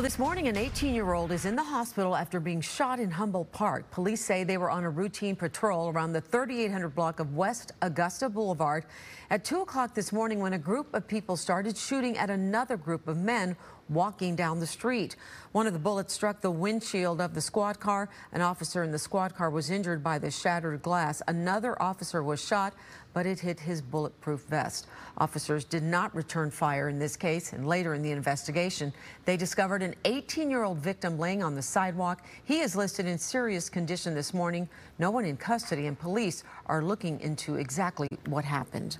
Well, this morning, an 18 year old is in the hospital after being shot in Humboldt Park. Police say they were on a routine patrol around the 3800 block of West Augusta Boulevard at 2 o'clock this morning when a group of people started shooting at another group of men walking down the street. One of the bullets struck the windshield of the squad car. An officer in the squad car was injured by the shattered glass. Another officer was shot, but it hit his bulletproof vest. Officers did not return fire in this case, and later in the investigation, they discovered an 18-year-old victim laying on the sidewalk. He is listed in serious condition this morning. No one in custody, and police are looking into exactly what happened.